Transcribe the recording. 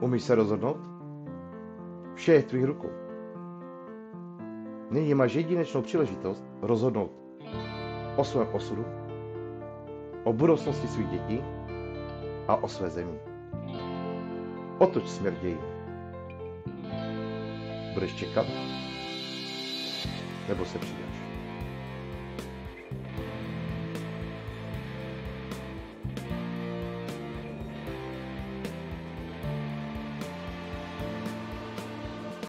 Umíš se rozhodnout? Vše je v tvých rukou. Nyní máš jedinečnou příležitost rozhodnout o svém osudu, o budoucnosti svých dětí a o své zemi. Otoč směr dějin. Budeš čekat? Nebo se přidáš?